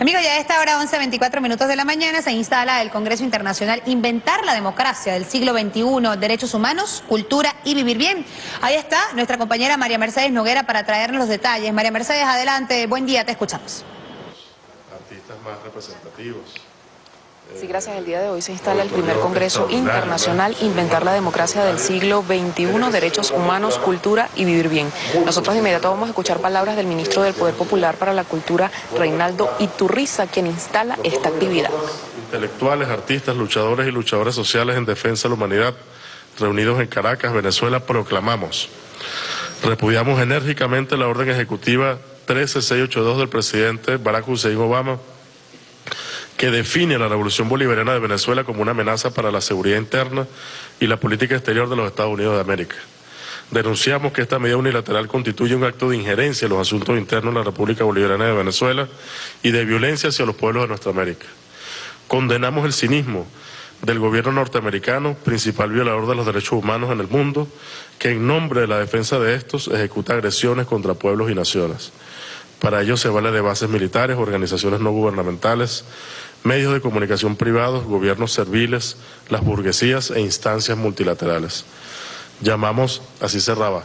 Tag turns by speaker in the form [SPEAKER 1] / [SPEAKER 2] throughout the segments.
[SPEAKER 1] Amigos, ya a esta hora, 11.24 minutos de la mañana, se instala el Congreso Internacional Inventar la Democracia del siglo XXI, Derechos Humanos, Cultura y Vivir Bien. Ahí está nuestra compañera María Mercedes Noguera para traernos los detalles. María Mercedes, adelante, buen día, te escuchamos.
[SPEAKER 2] Artistas más representativos.
[SPEAKER 3] Sí, gracias. El día de hoy se instala el primer Congreso Internacional Inventar la Democracia del siglo XXI, Derechos Humanos, Cultura y Vivir Bien. Nosotros de inmediato vamos a escuchar palabras del ministro del Poder Popular para la Cultura, Reinaldo Iturriza, quien instala esta actividad.
[SPEAKER 2] Intelectuales, artistas, luchadores y luchadoras sociales en defensa de la humanidad, reunidos en Caracas, Venezuela, proclamamos. Repudiamos enérgicamente la orden ejecutiva 13682 del presidente Barack Hussein Obama que define la revolución bolivariana de Venezuela como una amenaza para la seguridad interna y la política exterior de los Estados Unidos de América. Denunciamos que esta medida unilateral constituye un acto de injerencia en los asuntos internos de la República Bolivariana de Venezuela y de violencia hacia los pueblos de nuestra América. Condenamos el cinismo del gobierno norteamericano, principal violador de los derechos humanos en el mundo, que en nombre de la defensa de estos ejecuta agresiones contra pueblos y naciones. Para ello se vale de bases militares, organizaciones no gubernamentales, medios de comunicación privados, gobiernos serviles, las burguesías e instancias multilaterales. Llamamos, así cerraba,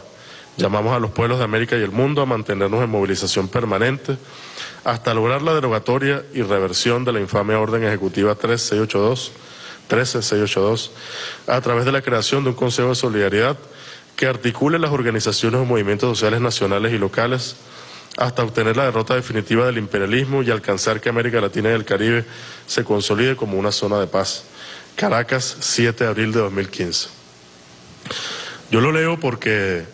[SPEAKER 2] llamamos a los pueblos de América y el mundo a mantenernos en movilización permanente hasta lograr la derogatoria y reversión de la infame orden ejecutiva 3682, 13682 a través de la creación de un Consejo de Solidaridad que articule las organizaciones o movimientos sociales nacionales y locales hasta obtener la derrota definitiva del imperialismo y alcanzar que América Latina y el Caribe se consolide como una zona de paz. Caracas, 7 de abril de 2015. Yo lo leo porque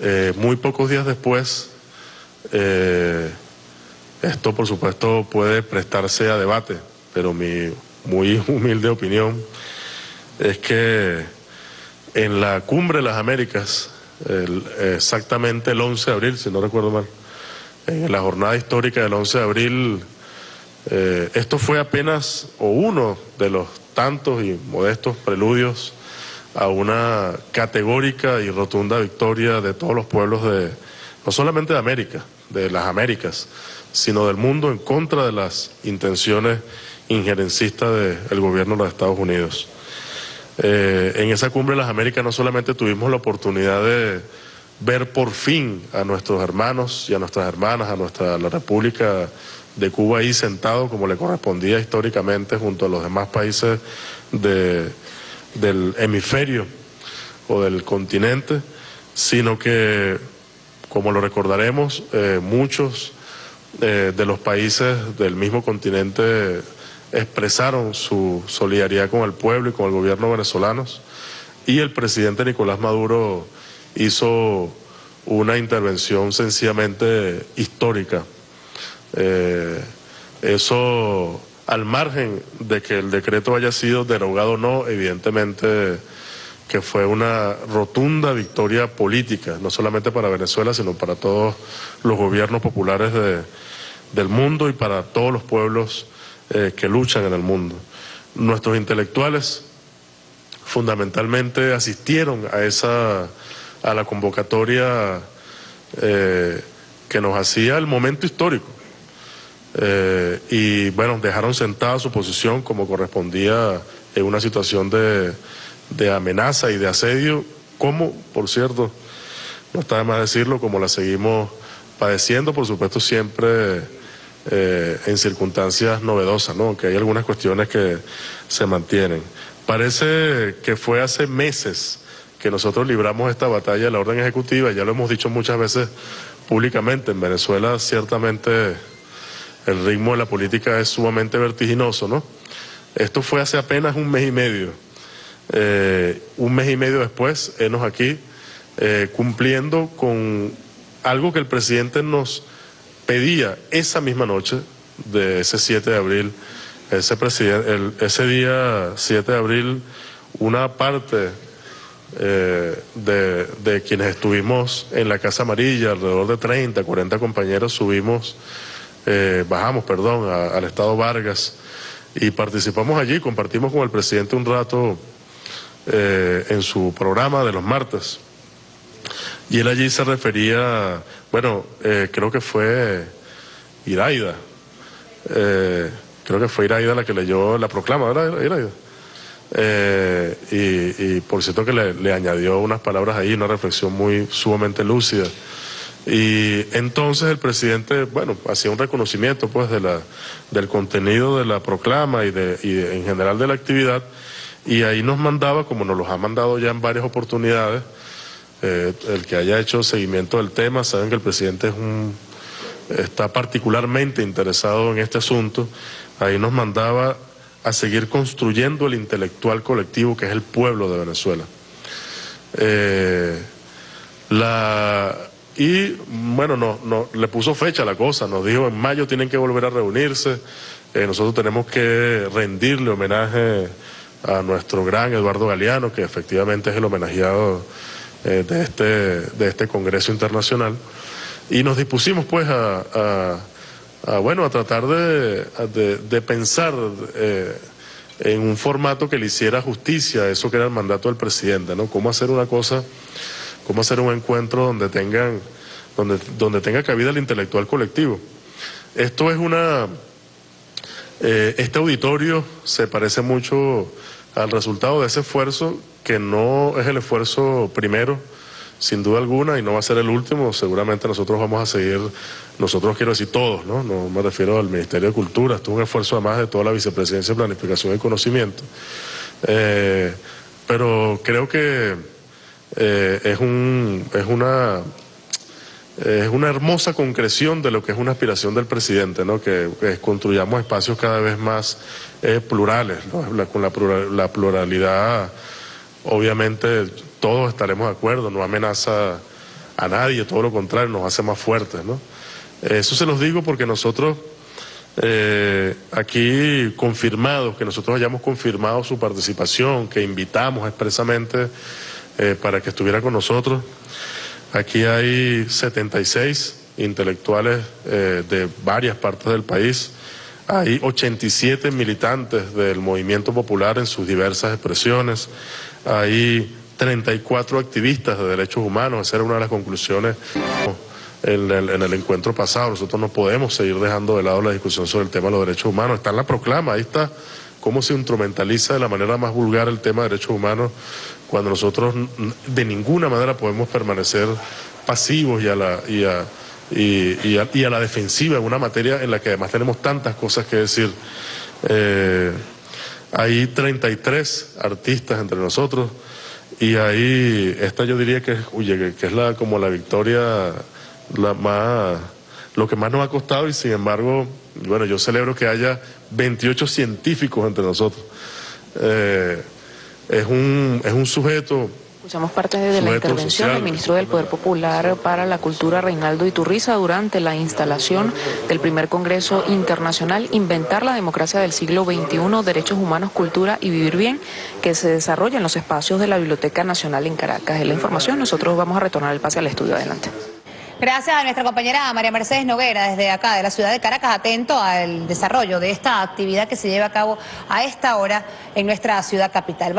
[SPEAKER 2] eh, muy pocos días después, eh, esto por supuesto puede prestarse a debate, pero mi muy humilde opinión es que en la cumbre de las Américas, exactamente el 11 de abril, si no recuerdo mal, en la jornada histórica del 11 de abril, eh, esto fue apenas o uno de los tantos y modestos preludios a una categórica y rotunda victoria de todos los pueblos de, no solamente de América, de las Américas, sino del mundo en contra de las intenciones injerencistas del gobierno de los Estados Unidos. Eh, en esa cumbre de las Américas no solamente tuvimos la oportunidad de ver por fin a nuestros hermanos y a nuestras hermanas, a nuestra la República de Cuba ahí sentado como le correspondía históricamente junto a los demás países del hemisferio o del continente, sino que, como lo recordaremos, eh, muchos eh, de los países del mismo continente expresaron su solidaridad con el pueblo y con el gobierno venezolano y el presidente Nicolás Maduro hizo una intervención sencillamente histórica. Eh, eso, al margen de que el decreto haya sido derogado o no, evidentemente que fue una rotunda victoria política, no solamente para Venezuela, sino para todos los gobiernos populares del mundo y para todos los pueblos eh, que luchan en el mundo. Nuestros intelectuales fundamentalmente asistieron a esa a la convocatoria eh, que nos hacía el momento histórico. Eh, y bueno, dejaron sentada su posición como correspondía en una situación de, amenaza y de asedio, como, por cierto, no está de más decirlo, como la seguimos padeciendo, por supuesto, siempre eh, en circunstancias novedosas, ¿no? Que hay algunas cuestiones que se mantienen. Parece que fue hace meses que nosotros libramos esta batalla de la orden ejecutiva, ya lo hemos dicho muchas veces públicamente, en Venezuela ciertamente el ritmo de la política es sumamente vertiginoso, ¿no? Esto fue hace apenas un mes y medio. Eh, un mes y medio después, enos aquí eh, cumpliendo con algo que el presidente nos pedía esa misma noche de ese 7 de abril, ese, ese día 7 de abril, una parte eh, de, quienes estuvimos en la Casa Amarilla, alrededor de 30, 40 compañeros, subimos, eh, bajamos, perdón, al Estado Vargas y participamos allí, compartimos con el presidente un rato eh, en su programa de los martes. Y él allí se refería, bueno, creo que fue Iraida, creo que fue Iraida la que leyó la proclama, ¿verdad, Iraida? Y, por cierto que le, añadió unas palabras ahí, una reflexión muy sumamente lúcida. Y entonces el presidente, bueno, hacía un reconocimiento pues de la, del contenido de la proclama y, de, y en general de la actividad, y ahí nos mandaba, como nos los ha mandado ya en varias oportunidades, eh, el que haya hecho seguimiento del tema, saben que el presidente es un, está particularmente interesado en este asunto, ahí nos mandaba a seguir construyendo el intelectual colectivo que es el pueblo de Venezuela. Eh, la, y bueno, no, no, le puso fecha la cosa, nos dijo en mayo tienen que volver a reunirse, eh, nosotros tenemos que rendirle homenaje a nuestro gran Eduardo Galeano, que efectivamente es el homenajeado eh, de, este, de este Congreso Internacional, y nos dispusimos pues a Bueno, a tratar de, de, pensar eh, en un formato que le hiciera justicia a eso que era el mandato del presidente, ¿no? Cómo hacer una cosa, cómo hacer un encuentro donde tengan, donde, donde tenga cabida el intelectual colectivo. Esto es una, eh, este auditorio se parece mucho al resultado de ese esfuerzo que no es el esfuerzo primero sin duda alguna, y no va a ser el último, seguramente nosotros vamos a seguir, nosotros quiero decir todos, ¿no? No me refiero al Ministerio de Cultura, esto es un esfuerzo además de toda la Vicepresidencia de Planificación y Conocimiento. Eh, pero creo que eh, es, un, es, una, es una hermosa concreción de lo que es una aspiración del presidente, ¿no? que, construyamos espacios cada vez más eh, plurales, con la pluralidad obviamente todos estaremos de acuerdo, no amenaza a nadie, todo lo contrario, nos hace más fuertes, ¿no? Eso se los digo porque nosotros eh, aquí confirmados, que nosotros hayamos confirmado su participación, que invitamos expresamente eh, para que estuviera con nosotros. Aquí hay 76 intelectuales eh, de varias partes del país. Hay 87 militantes del movimiento popular en sus diversas expresiones. Hay 34 activistas de derechos humanos. Esa era una de las conclusiones en el, encuentro pasado. Nosotros no podemos seguir dejando de lado la discusión sobre el tema de los derechos humanos. Está en la proclama, ahí está cómo se instrumentaliza de la manera más vulgar el tema de derechos humanos cuando nosotros de ninguna manera podemos permanecer pasivos y a la, defensiva en una materia en la que además tenemos tantas cosas que decir. Eh, hay 33 artistas entre nosotros. Y ahí, esta yo diría que, que es la, como la victoria la más, lo que más nos ha costado y sin embargo, bueno, yo celebro que haya 28 científicos entre nosotros. Eh, es, un, es un sujeto
[SPEAKER 3] Escuchamos parte de la intervención del ministro del Poder Popular para la Cultura, Reinaldo Iturriza, durante la instalación del primer Congreso Internacional Inventar la Democracia del siglo XXI, Derechos Humanos, Cultura y Vivir Bien, que se desarrolla en los espacios de la Biblioteca Nacional en Caracas. Es la información, nosotros vamos a retornar el pase al estudio. Adelante.
[SPEAKER 1] Gracias a nuestra compañera María Mercedes Noguera desde acá, de la ciudad de Caracas, atento al desarrollo de esta actividad que se lleva a cabo a esta hora en nuestra ciudad capital.